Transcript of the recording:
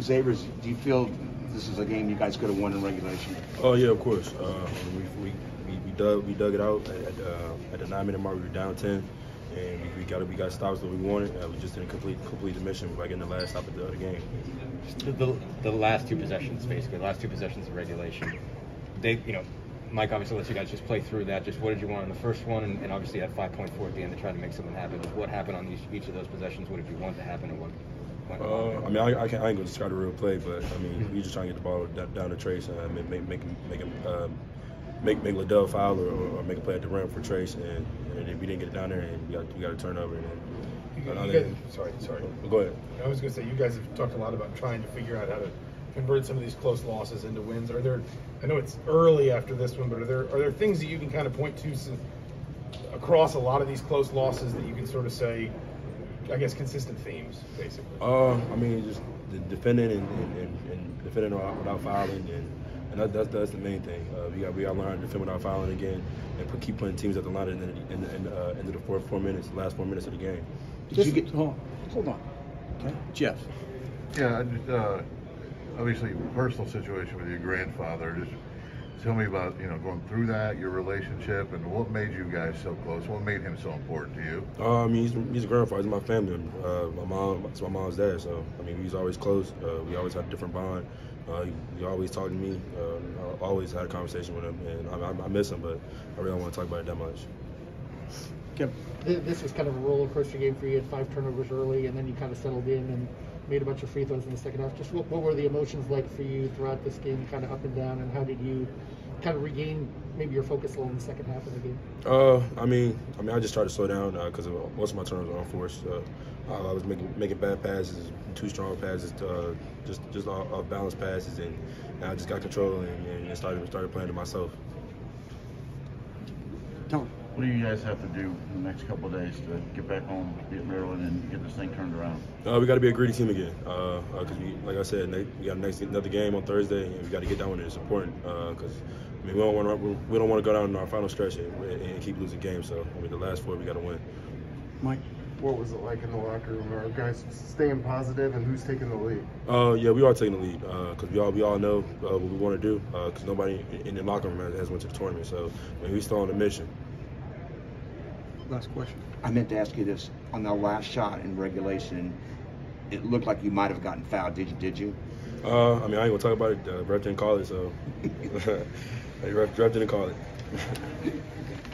Xavier's, do you feel this is a game you guys could have won in regulation? Oh yeah, of course. Uh, we, we, we, we dug we dug it out at, uh, at the nine minute mark. We were down ten, and we, we got we got stops that we wanted. Uh, we just didn't complete complete the mission by getting the last stop of the, of the game. The, the, the last two possessions, basically, the last two possessions of regulation. They, you know, Mike obviously lets you guys just play through that. Just what did you want in the first one, and, and obviously at 5.4 at the end to try to make something happen. Just what happened on each, each of those possessions? What did you want to happen, and what? Uh, I mean, I, I, can't, I ain't going to describe the real play, but I mean, we just trying to get the ball down, down to Trayce and make make make him make him um, make make Liddell foul or, or make a play at the rim for Trayce, and, and we didn't get it down there, and we got we got a turnover. And, You, you guys, sorry, sorry. go ahead. I was going to say, you guys have talked a lot about trying to figure out how to convert some of these close losses into wins. Are there? I know it's early after this one, but are there are there things that you can kind of point to across a lot of these close losses that you can sort of say, I guess, consistent themes, basically? Uh, I mean, just the defending and, and, and, and defending without, without fouling, and, and that, that's that's the main thing. Uh, we got we got to learn how to defend without fouling again, and put, keep putting teams at the line in the in, the- in, uh, into the four four minutes, last four minutes of the game. Did you get, hold on, hold on. Okay, Jeff. Yeah, I just, uh, obviously, personal situation with your grandfather. Just tell me about, you know, going through that, your relationship, and what made you guys so close? What made him so important to you? Uh, I mean, he's, he's a grandfather. He's my family. Uh, my mom, it's my mom's dad. So I mean, he's always close. Uh, we always had a different bond. Uh, he, he always talked to me. Uh, I always had a conversation with him, and I, I, I miss him, but I really don't want to talk about it that much. Kevin. Th- This was kind of a roller coaster game for you. You had five turnovers early, and then you kind of settled in and made a bunch of free throws in the second half. Just what, what were the emotions like for you throughout this game, kind of up and down, and how did you kind of regain maybe your focus a little in the second half of the game? Uh, I mean, I mean, I just tried to slow down because most of my turnovers were unforced. Uh, I was making making bad passes, too strong passes, uh, just just off, off balance passes, and, and I just got control and, and started started playing to myself. Tony. What do you guys have to do in the next couple of days to get back home, get Maryland, and get this thing turned around? Uh, we got to be a greedy team again. Uh, uh 'cause we, like I said, ne- we got next another game on Thursday, and we got to get that one. It's important because I mean we don't want to we don't want to go down in our final stretch and, and keep losing games. So I mean the last four we got to win. Mike. What was it like in the locker room? Are guys staying positive, and who's taking the lead? Uh, yeah, we are taking the lead because we all we all know uh, what we want to do because nobody in the locker room has, has went to the tournament. So I mean, we still on the mission. Last question. I meant to ask you this on the last shot in regulation. It looked like you might have gotten fouled. Did you? Did you? Uh, I mean, I ain't gonna talk about it. Uh, ref didn't call it, so ref, ref didn't call it.